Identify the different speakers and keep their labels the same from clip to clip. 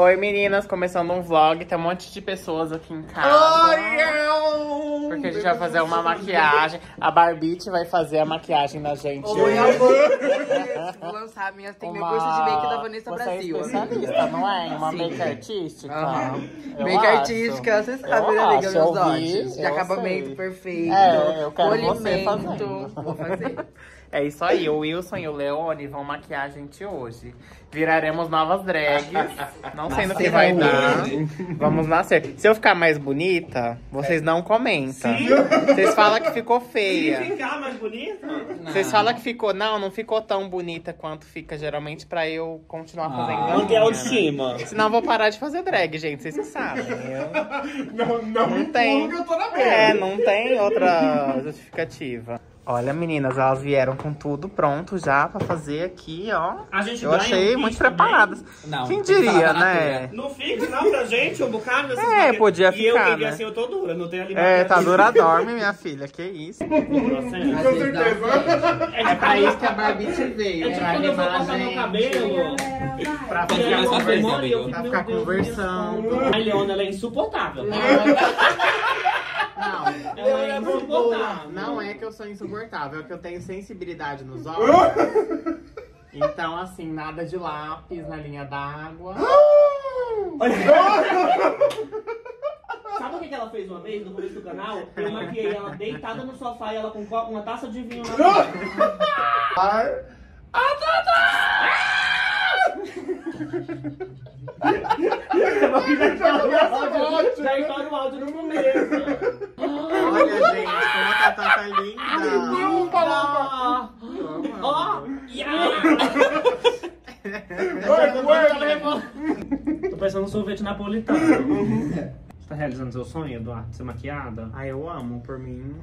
Speaker 1: Oi meninas, começando um vlog, tem um monte de pessoas aqui em casa.
Speaker 2: eu!
Speaker 1: Porque a gente vai fazer uma maquiagem. A Barbite vai fazer a maquiagem da gente.
Speaker 2: Oi,
Speaker 1: hoje.
Speaker 2: amor! Vou lançar a minha tem meu curso de make da Vanessa
Speaker 1: Você
Speaker 2: Brasil.
Speaker 1: É especialista, não é? Uma
Speaker 2: Sim.
Speaker 1: make artística. Eu
Speaker 2: Make
Speaker 1: acho.
Speaker 2: artística, você sabe, né, amiga? Meus dotes. De acabamento
Speaker 1: sei.
Speaker 2: perfeito.
Speaker 1: É, eu quero você
Speaker 2: polimento.
Speaker 1: fazendo.
Speaker 2: Vou fazer.
Speaker 1: É isso aí, o Wilson e o Leone vão maquiar a gente hoje. Viraremos novas drags. Não sei no que vai dar. Vamos nascer. Se eu ficar mais bonita, vocês não comentam. Vocês falam que ficou feia.
Speaker 3: ficar mais bonita?
Speaker 1: Vocês falam que ficou. Não, não ficou tão bonita quanto fica geralmente pra eu continuar fazendo. a
Speaker 3: Manter
Speaker 1: minha,
Speaker 3: a
Speaker 1: né?
Speaker 3: autoestima.
Speaker 1: Senão eu vou parar de fazer drag, gente. Vocês que sabem. Eu-
Speaker 4: Não, não,
Speaker 1: Não tem.
Speaker 4: que eu tô na
Speaker 1: É, não tem outra justificativa. Olha, meninas, elas vieram com tudo pronto já pra fazer aqui, ó.
Speaker 3: A gente
Speaker 1: Eu achei
Speaker 3: um
Speaker 1: muito
Speaker 3: também.
Speaker 1: preparadas.
Speaker 5: Não,
Speaker 1: Quem diria, né?
Speaker 3: Não fica não pra gente um bocado dessas
Speaker 1: É, podia
Speaker 3: E eu
Speaker 1: ficar,
Speaker 3: peguei
Speaker 1: né?
Speaker 3: assim, eu tô dura, não tenho ali
Speaker 1: É, tá dura dorme, minha filha. Que isso.
Speaker 4: Com certeza.
Speaker 3: É tipo,
Speaker 1: isso que a Barbite veio.
Speaker 3: é tipo quando eu vou cortar meu cabelo.
Speaker 1: Pra fazer a
Speaker 5: pra
Speaker 1: conversa. Pra ficar conversando.
Speaker 3: A Leona, ela é insuportável.
Speaker 1: Não,
Speaker 3: Ela é insuportável.
Speaker 1: não é que eu sou insuportável, é que eu tenho sensibilidade nos olhos. Então, assim, nada de lápis na linha d'água.
Speaker 3: Sabe o que que ela fez uma vez no começo do canal? Eu maquiei ela deitada no sofá e ela com co- uma taça de vinho na mão. Já estoura o áudio no começo.
Speaker 1: Olha, gente, como a Tatá tá linda.
Speaker 3: Ó. Tô pensando no sorvete napolitano. Você tá realizando seu sonho, Eduardo? Ser maquiada?
Speaker 1: Ai, eu amo, por mim.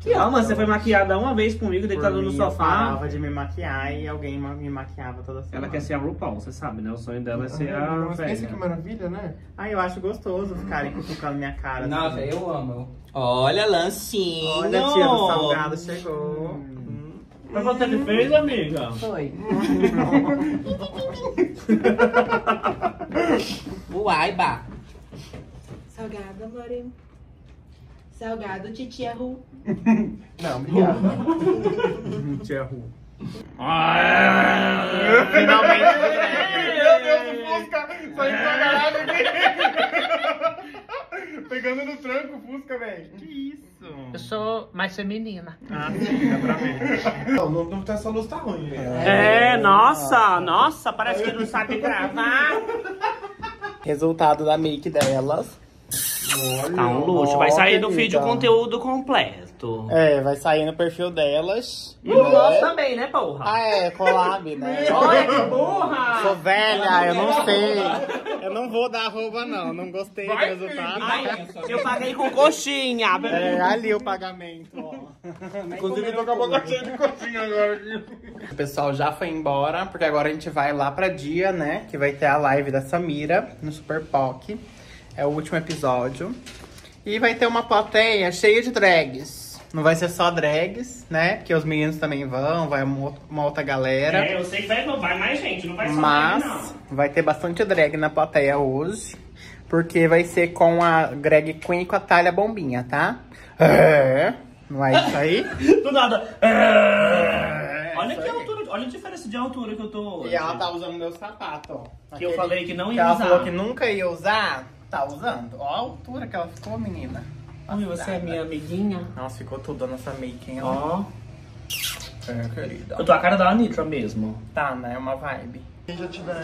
Speaker 3: Que ama, você foi maquiada uma vez comigo, deitada
Speaker 1: Por
Speaker 3: no
Speaker 1: mim, Eu
Speaker 3: sofá.
Speaker 1: parava de me maquiar e alguém me maquiava toda semana.
Speaker 3: Ela quer ser a RuPaul, você sabe, né? O sonho dela é ser a
Speaker 4: Mas pensa que maravilha, né?
Speaker 1: Ai, eu acho gostoso ficarem cutucando minha cara.
Speaker 5: Nossa,
Speaker 1: assim.
Speaker 5: eu amo. Olha, lancinho.
Speaker 1: Olha, a tia do salgado chegou. Hum.
Speaker 3: Mas você que fez, amiga?
Speaker 2: Foi.
Speaker 5: Uai, bah.
Speaker 2: Salgado, amorim. Salgado, titia Ru.
Speaker 4: Não, obrigado.
Speaker 1: Tia Ru.
Speaker 4: Finalmente. Meu Deus, o Fusca saindo agarrado aqui. Pegando no tranco o Fusca, velho.
Speaker 1: Que isso?
Speaker 3: Eu sou mais feminina.
Speaker 1: Ah, sim, dá pra ver.
Speaker 4: Não, não, não essa luz tá ruim, velho.
Speaker 3: É, nossa, nossa, parece que não sabe gravar.
Speaker 1: Resultado da make delas.
Speaker 3: Tá um luxo, vai sair no vídeo conteúdo completo.
Speaker 1: É, vai sair no perfil delas.
Speaker 3: E no
Speaker 1: né?
Speaker 3: nosso também, né, porra?
Speaker 1: Ah, é, collab, né?
Speaker 3: Olha que burra!
Speaker 1: Sou velha, eu não sei. Eu não vou dar arroba, não. Não gostei do resultado.
Speaker 3: Ai, eu paguei com coxinha.
Speaker 1: É, ali o pagamento, ó.
Speaker 4: Inclusive, eu tô com a boca cheia de coxinha agora.
Speaker 1: O pessoal já foi embora, porque agora a gente vai lá pra dia, né? Que vai ter a live da Samira no Super POC. É o último episódio. E vai ter uma plateia cheia de drags. Não vai ser só drags, né? Porque os meninos também vão, vai uma outra- uma outra galera.
Speaker 3: É, eu sei que vai, vai mais gente, não vai só
Speaker 1: Mas
Speaker 3: drag, não.
Speaker 1: vai ter bastante drag na plateia hoje. Porque vai ser com a drag queen e com a talha bombinha, tá? É. Não é isso aí?
Speaker 3: Do nada. É. Olha que altura, olha a diferença de altura que eu tô hoje.
Speaker 1: E ela tá usando meu sapato, ó.
Speaker 3: Que eu falei que não
Speaker 1: que
Speaker 3: ia
Speaker 1: ela
Speaker 3: usar.
Speaker 1: falou que nunca ia usar, tá usando. Ó a altura que ela ficou, menina.
Speaker 3: Ui, você é minha amiguinha.
Speaker 1: Nossa, ficou tudo a nossa make, hein? ó.
Speaker 3: Ó.
Speaker 1: É, querida.
Speaker 3: Eu tô a cara da Anitra mesmo.
Speaker 1: Tá, né? É uma vibe.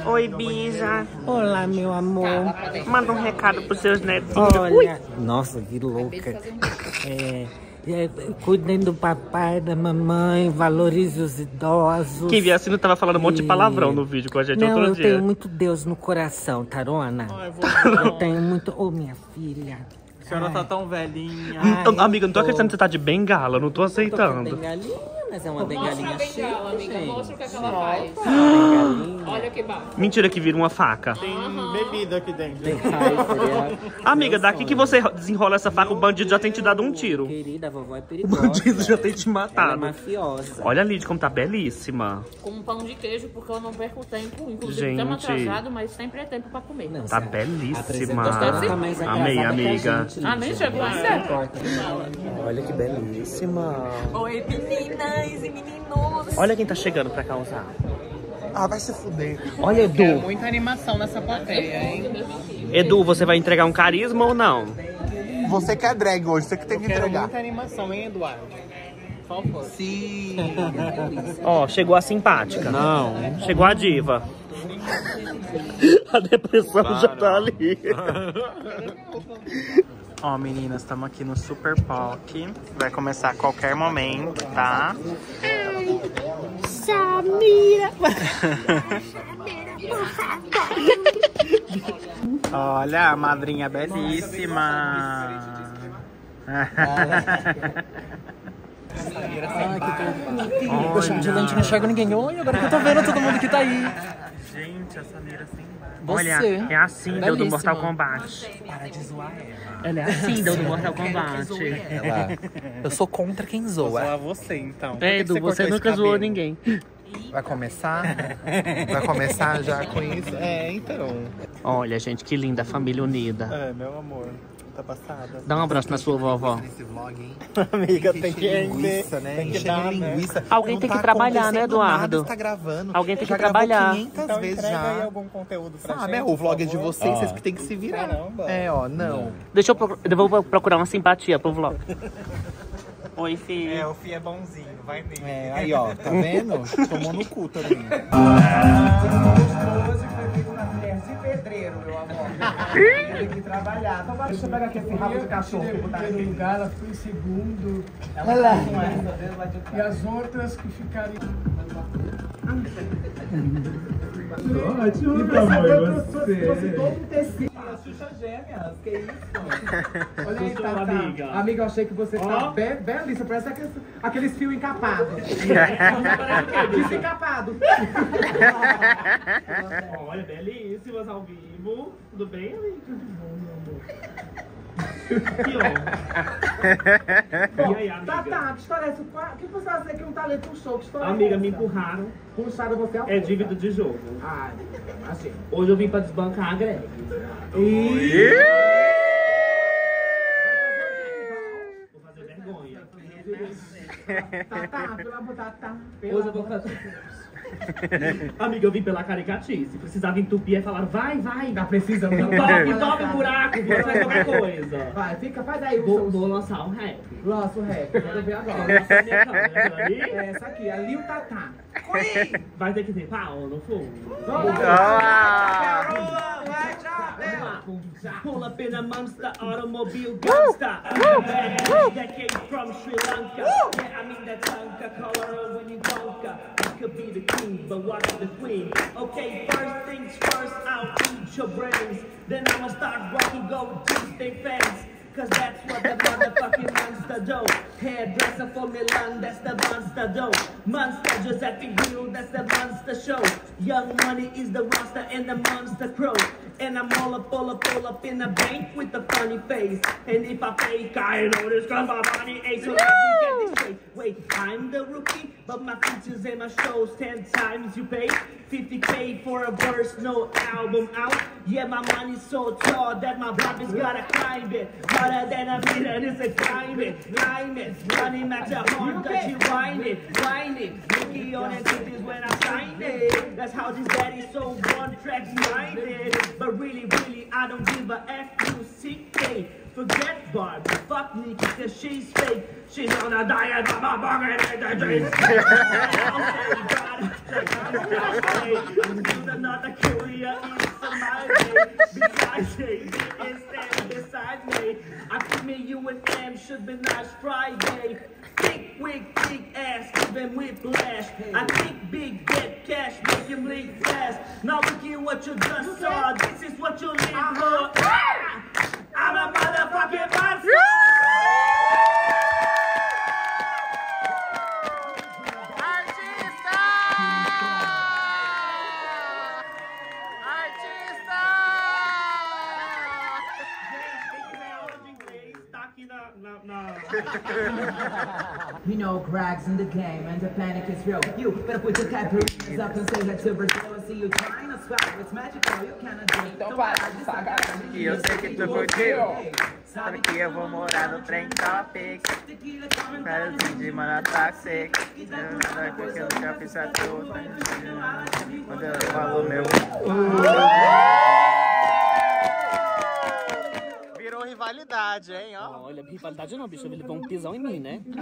Speaker 3: Oi, Bisa. Olá, meu amor. Manda um recado pros seus netinhos.
Speaker 6: Olha, nossa, que louca. É, cuidem do papai, da mamãe, valorize os idosos.
Speaker 3: Quem viu assim não tava falando um monte de palavrão no vídeo com a gente
Speaker 6: Não,
Speaker 3: outro
Speaker 6: eu
Speaker 3: dia.
Speaker 6: tenho muito Deus no coração, Tarona. Eu tenho muito. Ô, minha filha.
Speaker 1: A senhora tá tão velhinha.
Speaker 6: Hum, Amiga, não tô acreditando que você tá de bengala, não tô
Speaker 7: Tô
Speaker 6: aceitando.
Speaker 7: bengalinha, mas é uma
Speaker 8: Mostra
Speaker 7: bengalinha
Speaker 8: a
Speaker 7: chique,
Speaker 8: bengala, amiga.
Speaker 7: gente.
Speaker 8: Mostra o que, é que ela faz.
Speaker 7: Bengalinha.
Speaker 8: Olha que bafo.
Speaker 6: Mentira que vira uma faca.
Speaker 1: Tem bebida aqui dentro.
Speaker 7: Ai, seria-
Speaker 6: Amiga, daqui que você desenrola essa faca, o bandido já tem te dado um tiro.
Speaker 7: Querida, a vovó é
Speaker 6: O
Speaker 7: perigosa.
Speaker 6: bandido já tem te
Speaker 7: Ela é
Speaker 6: matado.
Speaker 7: mafiosa.
Speaker 6: Olha a Lid como tá belíssima.
Speaker 8: Com um pão de queijo, porque eu não perco tempo. Inclusive,
Speaker 6: Gente.
Speaker 8: estamos atrasados, mas sempre é tempo pra comer.
Speaker 7: Não,
Speaker 6: Tá belíssima.
Speaker 7: tá mais
Speaker 6: Amei, amiga.
Speaker 7: Gente,
Speaker 8: Ah, nem
Speaker 7: Lídia.
Speaker 8: chegou ainda?
Speaker 7: importa.
Speaker 6: Olha que belíssima.
Speaker 8: Oi, meninas e meninos.
Speaker 6: Olha quem tá chegando pra causar.
Speaker 9: Ah, vai se fuder.
Speaker 6: Olha,
Speaker 1: Tem
Speaker 6: Edu.
Speaker 1: muita animação nessa plateia, hein?
Speaker 6: Edu, você vai entregar um carisma ou não?
Speaker 9: Você que é drag hoje, você que tem que
Speaker 1: Quero
Speaker 9: entregar.
Speaker 1: muita animação, hein, Eduardo? Por favor.
Speaker 9: Sim.
Speaker 6: Ó, chegou a simpática. Não. Chegou a diva. a depressão já tá ali.
Speaker 1: Ó, meninas, estamos aqui no Super POC. Vai começar a qualquer momento, tá? Samira! Olha, a madrinha belíssima.
Speaker 7: Eu chamo de lente, não enxergo ninguém. Oi, agora que eu tô vendo todo mundo que tá aí.
Speaker 1: Gente, a Samira sem
Speaker 7: Você.
Speaker 6: Olha, é a Sindel do. Mortal Kombat. Para de zoar ela. Ela é a Sindel do Mortal Kombat.
Speaker 9: Eu sou contra quem
Speaker 1: Vou
Speaker 9: zoa.
Speaker 1: falar você, então. Por
Speaker 6: É,
Speaker 1: que
Speaker 6: Edu,
Speaker 1: que
Speaker 6: você
Speaker 1: cortou
Speaker 6: nunca zoou ninguém.
Speaker 9: Vai começar? Vai começar já com isso? É, então.
Speaker 6: Olha, gente, que linda, família unida.
Speaker 1: É, meu amor. Tá passada.
Speaker 6: Dá um abraço na sua vovó.
Speaker 9: Vlog, hein?
Speaker 1: Amiga, tem que
Speaker 9: linguiça, né?
Speaker 1: Tem que
Speaker 9: Enchendo
Speaker 1: dar, né?
Speaker 9: linguiça.
Speaker 6: Alguém
Speaker 9: Não
Speaker 6: tem
Speaker 9: tá
Speaker 6: que trabalhar, né, Eduardo?
Speaker 9: Nada, está gravando.
Speaker 6: Alguém tem
Speaker 9: Já
Speaker 6: que trabalhar.
Speaker 9: 500
Speaker 1: Então
Speaker 9: vezes
Speaker 1: entrega aí
Speaker 9: já.
Speaker 1: algum conteúdo pra
Speaker 9: Sabe,
Speaker 1: gente,
Speaker 9: é o vlog é de
Speaker 1: por favor.
Speaker 9: vocês, vocês que tem que se virar.
Speaker 1: Caramba.
Speaker 9: É, ó, não.
Speaker 6: Deixa eu, procu- eu vou procurar uma simpatia pro vlog. Oi, filho.
Speaker 1: É, o Fih é bonzinho, vai nele.
Speaker 9: É, aí, ó, tá vendo? Tomou no cu também.
Speaker 10: de pedreiro, meu amor. Tem que trabalhar. Então, deixa eu pegar aqui esse rabo de cachorro que botar
Speaker 3: primeiro
Speaker 10: aqui.
Speaker 3: lugar, ela foi em segundo.
Speaker 10: Ela lá. com essa, Deus vai te-
Speaker 3: E as outras que ficaram.
Speaker 10: Ótimo, meu amor, você. Trouxe todo um tecido. A Xuxa Gêmeas, que isso? Olha aí,
Speaker 3: Gostou,
Speaker 10: tá, tá.
Speaker 3: amiga?
Speaker 10: Amiga, eu achei que você tá be belíssima. Parece aqueles, aqueles fios encapados. Fios encapados.
Speaker 3: Olha, belíssimas ao vivo. Tudo bem, amiga? Que
Speaker 10: Bom,
Speaker 3: E aí, amiga?
Speaker 10: tá, tá, que história é essa? O que você vai dizer que um talento um show? Que história
Speaker 3: Amiga,
Speaker 10: é
Speaker 3: me empurraram.
Speaker 10: Puxaram você a
Speaker 3: É dívida de jogo.
Speaker 10: Ai, imagina.
Speaker 3: Hoje eu vim pra desbancar a Greg. Vou fazer vergonha.
Speaker 10: Tá, tá, pelo amor, tá, tá.
Speaker 3: Hoje eu vou
Speaker 10: amor.
Speaker 3: fazer. Amiga, eu vim pela caricatice. Precisava entupir e falaram, vai, vai.
Speaker 10: Tá precisando.
Speaker 3: Toque, toque o buraco, você faz qualquer coisa.
Speaker 10: Vai, fica, faz aí o
Speaker 3: Vou, vou lançar um rap.
Speaker 10: Lança o rap, quero ver agora.
Speaker 3: lançar minha câmera ali.
Speaker 10: É essa aqui, a Lil Tatá.
Speaker 3: Vai ter que ter pau no fogo.
Speaker 10: Vamos
Speaker 1: Ah!
Speaker 3: Pull up in a monster automobile gangsta. Badass decade from Sri Lanka. Yeah, I mean that Lanka color when you conquer. You could be the king, but what is the queen? Okay, first things first, I'll eat your brains. Then I'ma start walking, go to stay fans. Cause that's what the motherfucking monster do. Hairdresser for Milan, that's the monster do. Monster Giuseppe Hill, that's the monster show. Young Money is the roster and the monster crow. And I'm all up, all up, all up in the bank with a funny face. And if I fake, I know this cause my body aches. So let me get this straight. Wait, I'm the rookie, but my features and my shows 10 times you pay. 50k for a verse, no album out. Yeah, my money's so tall that my brothers gotta climb it. Harder than a meter, this a climb it, climb it. Running at the horn, you wind it, wind it. Nicky on and titties when I sign it. That's how this daddy so one track minded. But really, really, I don't give a F U C K. Forget Barbie, fuck Nikki, cause she's fake. She's on a diet, but oh my bucket and the drink. I'm still another courier is on my way. Besides, hey, is stand beside me. I think me, you and M should be nice Friday. Thick wig, big ass, even whiplash. I think big get cash, make him leak fast. Now look at what you just saw. This is what you live for. Uh-huh. Ah! I'm a motherfucking monster. Artista! Artista!
Speaker 11: you know, cracks in the game and the panic is real. You better put your cap up and say that to Brazil and see you try. Don't para de sacar.
Speaker 1: E eu sei que tu curtiu. Sabe que eu vou morar no trem topic. Quero de mano táxi. Porque eu já fiz a tudo. Quando eu falo meu. Virou rivalidade, hein, ó.
Speaker 7: Olha, rivalidade não, bicho. Ele levou um pisão em mim, né?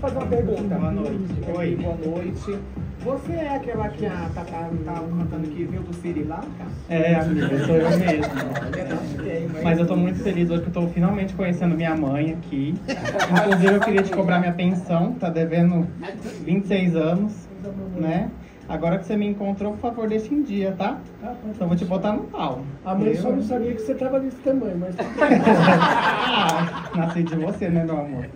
Speaker 10: fazer uma pergunta.
Speaker 1: Boa noite. Oi.
Speaker 10: Boa noite. Você é aquela que a Tatá tá cantando que veio do Sri Lanka?
Speaker 12: É, amiga, sou eu mesmo. Mas eu tô muito feliz hoje que eu tô finalmente conhecendo minha mãe aqui. Inclusive eu queria te cobrar minha pensão, tá devendo 26 anos, né? Agora que você me encontrou, por favor, deixa em dia, tá? Só vou te botar no pau.
Speaker 10: A mãe só não sabia que você tava nesse tamanho, mas.
Speaker 12: Ah, nasci de você, né, meu amor?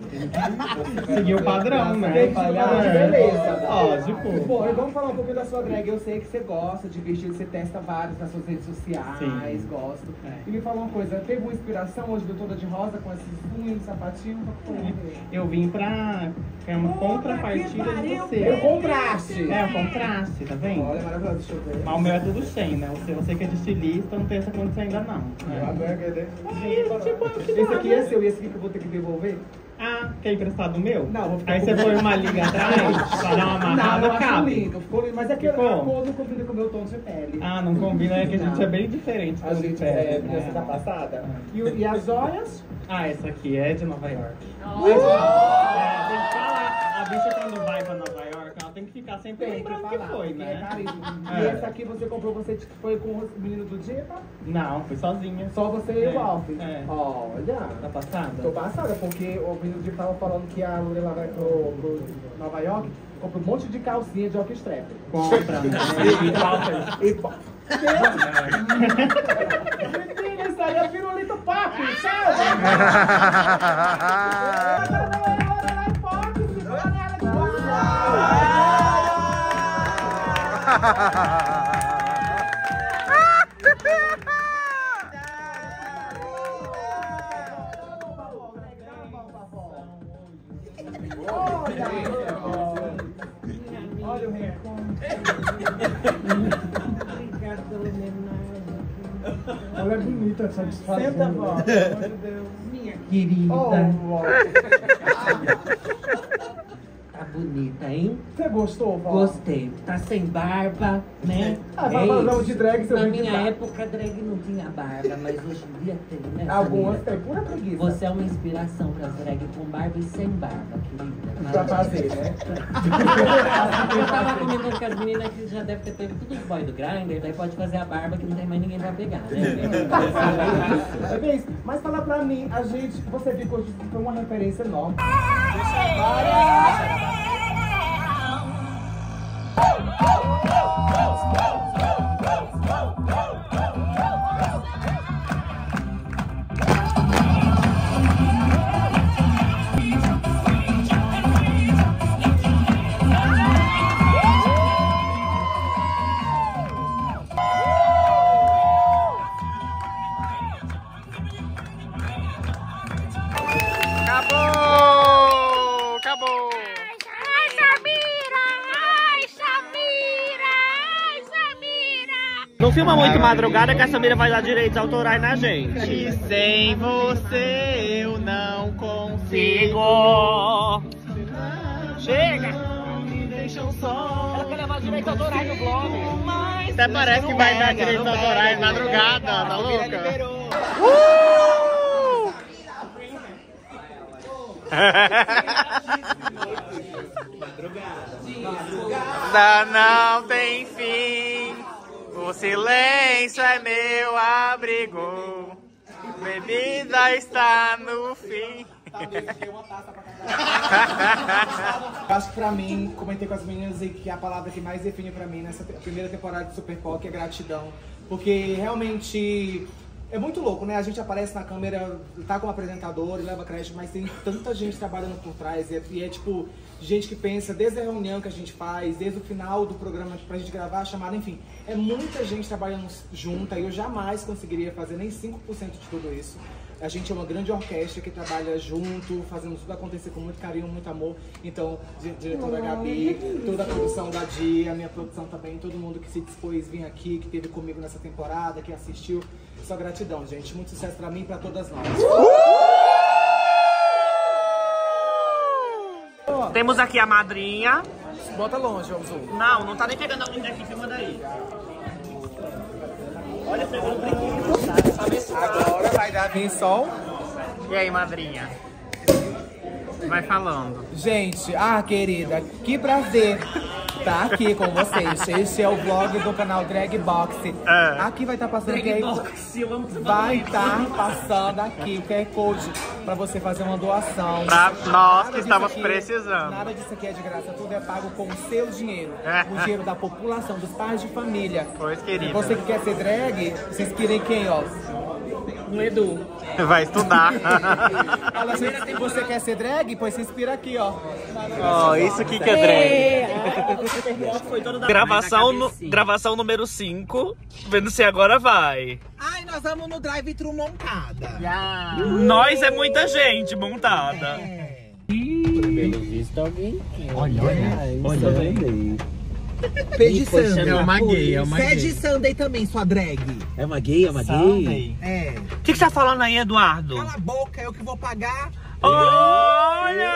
Speaker 12: Seguir o padrão, né?
Speaker 10: Tem que seguir o padrão de beleza.
Speaker 12: Lógico.
Speaker 10: Bom, e vamos falar um pouquinho da sua drag. Eu sei que você gosta de vestir, você testa vários nas suas redes sociais,
Speaker 12: Sim. É.
Speaker 10: gosto. E me fala uma coisa, teve uma inspiração hoje do toda de rosa com esses punhos, sapatinho?
Speaker 12: Eu vim pra. É uma contrapartida de você.
Speaker 10: É o contraste.
Speaker 12: É, o contraste, tá vendo?
Speaker 10: Olha, maravilhoso, deixa eu ver.
Speaker 12: Mas o meu é tudo sem, né? Você, você que é de estilista, não tem essa condição ainda não. né?
Speaker 10: Esse aqui é seu e esse aqui que eu vou ter que devolver?
Speaker 12: Ah, quer emprestado o meu?
Speaker 10: Não, vou ficar
Speaker 12: Aí você põe uma liga atrás, pra dar uma amarrada,
Speaker 10: Não, eu
Speaker 12: cabe.
Speaker 10: lindo, ficou lindo. Mas é que a
Speaker 12: Ficou?
Speaker 10: cor não combina com o meu tom de pele.
Speaker 12: Ah, não combina, é que a gente
Speaker 10: Não.
Speaker 12: é bem diferente.
Speaker 10: A gente é, criança da passada. E, o- e as joias?
Speaker 12: Ah, essa aqui é de Nova York.
Speaker 10: Oh!
Speaker 12: É, tem que falar, a bicha quando vai pra Nova York, que sempre
Speaker 10: Tem que
Speaker 12: lembrando que,
Speaker 10: falar,
Speaker 12: foi, né?
Speaker 10: é caríssimo.
Speaker 12: É.
Speaker 10: E essa aqui você comprou, você foi com o menino do dia, tá?
Speaker 12: Não, fui sozinha.
Speaker 10: Só você e
Speaker 12: É,
Speaker 10: o Alfie?
Speaker 12: é.
Speaker 10: Olha.
Speaker 12: Tá passada?
Speaker 10: Tô passada, porque o menino do dia tava falando que a Lorena vai pro, pro Nova York, compra um monte de calcinha de jockstrap.
Speaker 12: Compra, né? E calça.
Speaker 10: E pá. Menina, isso aí é pirulito papo, tchau! Olha o recorde.
Speaker 6: Obrigada pela homenagem.
Speaker 10: Ela é bonita, satisfação.
Speaker 6: Senta, vó.
Speaker 10: Pelo.
Speaker 6: Minha querida.
Speaker 10: Oh.
Speaker 6: Bonita, hein?
Speaker 10: Você gostou, vó?
Speaker 6: Gostei. Tá sem barba, né?
Speaker 10: Ah,
Speaker 6: isso.
Speaker 10: um de drag, você
Speaker 6: Na minha época, drag não tinha barba, mas hoje em dia tem, né?
Speaker 10: Algumas tem, pura preguiça.
Speaker 6: Você é uma inspiração pras drag com barba e sem barba, querida.
Speaker 10: Pra fazer, né?
Speaker 6: Eu tava comentando com as meninas que já deve ter pego tudo os boy do Grindr, daí pode fazer a barba que não tem mais ninguém pra pegar, né?
Speaker 10: É bem isso. Mas fala pra mim, a gente, você viu que hoje foi uma referência enorme.
Speaker 7: Não filma muito madrugada que a Samira vai dar direitos autorais na gente.
Speaker 1: E sem você eu não consigo.
Speaker 7: Chega!
Speaker 1: Não me deixam só.
Speaker 7: Ela quer levar direitos autorais no blog.
Speaker 1: Até parece que vai dar direitos autorais madrugada, tá louca? Nada não tem fim. O silêncio é meu abrigo. Bebida está no fim.
Speaker 10: Eu acho que pra mim, comentei com as meninas e que a palavra que mais define pra mim nessa primeira temporada de Super Pop é gratidão. Porque realmente é muito louco, né? A gente aparece na câmera, tá como apresentador e leva crédito, mas tem tanta gente trabalhando por trás. E é, e é, tipo, gente que pensa desde a reunião que a gente faz, desde o final do programa pra gente gravar a chamada, enfim. É muita gente trabalhando junta e eu jamais conseguiria fazer nem 5% de tudo isso. A gente é uma grande orquestra que trabalha junto, fazendo tudo acontecer com muito carinho, muito amor. Então, di- diretora Gabi, toda a produção da Dia, minha produção também, todo mundo que se dispôs vir aqui, que teve comigo nessa temporada, que assistiu. Só gratidão, gente. Muito sucesso pra mim e pra todas nós.
Speaker 3: Temos aqui a madrinha.
Speaker 10: Bota longe.
Speaker 3: Não, não tá nem pegando alguém daqui, filma daí. Olha, pegou um brinquedo.
Speaker 1: Agora vai dar bem sol.
Speaker 3: E aí, madrinha? Vai falando.
Speaker 10: Gente, ah, querida, que prazer estar aqui com vocês. Este é o vlog do canal Drag Box. Aqui vai estar passando o
Speaker 13: Drag Box, eu amo
Speaker 10: Vai estar passando aqui o QR Code pra você fazer uma doação.
Speaker 3: Pra nós
Speaker 10: Nada
Speaker 3: que estamos
Speaker 10: aqui-
Speaker 3: precisando.
Speaker 10: Nada disso aqui é de graça, tudo é pago com o seu dinheiro.
Speaker 3: É.
Speaker 10: O dinheiro da população, dos pais de família.
Speaker 3: Pois, querida.
Speaker 10: Você que quer ser drag, se inspira em quem, ó?
Speaker 13: No Edu.
Speaker 3: Vai estudar.
Speaker 10: Fala assim, se você quer ser drag, pois se inspira aqui, ó.
Speaker 3: Ó, isso aqui que é drag. Gravação, no, gravação número 5. Vendo se agora vai.
Speaker 9: Ai, nós vamos no drive-thru montada.
Speaker 3: Nós é muita gente montada.
Speaker 6: Pelo visto, alguém quer.
Speaker 9: Olha, olha, olha.
Speaker 6: Pede
Speaker 9: Poxa,
Speaker 6: Sunday.
Speaker 9: É uma gay,
Speaker 6: é uma
Speaker 9: Pede
Speaker 6: gay.
Speaker 9: Sunday também, sua drag.
Speaker 6: É uma gay? É uma
Speaker 3: Sunday?
Speaker 6: gay?
Speaker 9: É.
Speaker 3: O que, que você tá falando aí, Eduardo?
Speaker 9: Cala a boca, eu que vou pagar.
Speaker 3: Olha!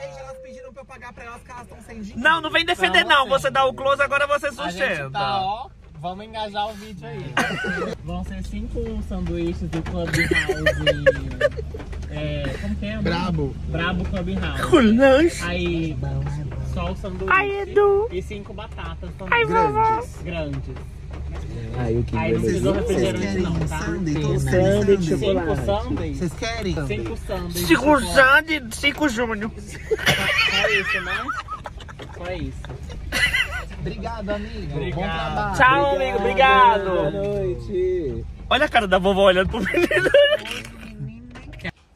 Speaker 9: Gente, elas pediram pra eu pagar pra elas que elas estão sem dinheiro.
Speaker 3: Não, não vem defender não. Você dá o close, agora você
Speaker 13: A gente
Speaker 3: sustenta.
Speaker 13: tá, ó, vamos engajar o vídeo aí. Vão ser cinco sanduíches do Clubhouse. É, como que é? mano?
Speaker 9: Brabo.
Speaker 13: Brabo Clubhouse.
Speaker 3: Com lanche.
Speaker 13: Aí, só o sanduíche.
Speaker 3: Ai, Edu.
Speaker 13: E cinco batatas também.
Speaker 3: Ai, vovó.
Speaker 13: Grandes. Grandes.
Speaker 6: Ai, o que
Speaker 13: Aí não precisou refrigerante não, tá?
Speaker 6: De chocolate.
Speaker 13: Cinco sundaes.
Speaker 9: Vocês querem?
Speaker 13: Cinco de
Speaker 3: Cinco. Sandy, cinco Júnior.
Speaker 13: Só isso, né? Só isso.
Speaker 9: Obrigado, amigo.
Speaker 13: Obrigado.
Speaker 9: Bom trabalho.
Speaker 3: Tchau, amigo. Obrigado.
Speaker 6: Boa noite.
Speaker 3: Olha a cara da vovó olhando pro menino.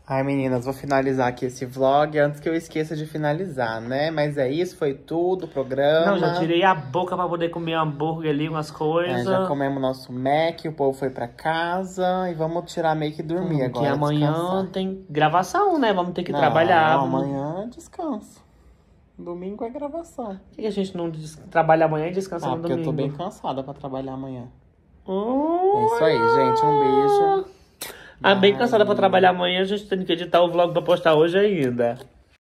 Speaker 1: Ai, meninas, vou finalizar aqui esse vlog antes que eu esqueça de finalizar, né? Mas é isso, foi tudo, o programa.
Speaker 3: Não, já tirei a boca pra poder comer hambúrguer ali, umas
Speaker 1: É,
Speaker 3: coisas.
Speaker 1: já comemos nosso Mac, o povo foi pra casa e vamos tirar meio que dormir agora.
Speaker 3: Que amanhã
Speaker 1: descansar.
Speaker 3: tem gravação, né? Vamos ter que
Speaker 1: Não,
Speaker 3: trabalhar.
Speaker 1: amanhã é descanso. Domingo é gravação.
Speaker 3: Por que a gente não des- trabalha amanhã e descansa
Speaker 1: Ah,
Speaker 3: no
Speaker 1: porque eu
Speaker 3: domingo?
Speaker 1: tô bem cansada pra trabalhar amanhã.
Speaker 3: Oh,
Speaker 1: É isso aí, gente. Um beijo.
Speaker 3: Ah, bem cansada pra trabalhar amanhã, a gente tem que editar o vlog pra postar hoje ainda.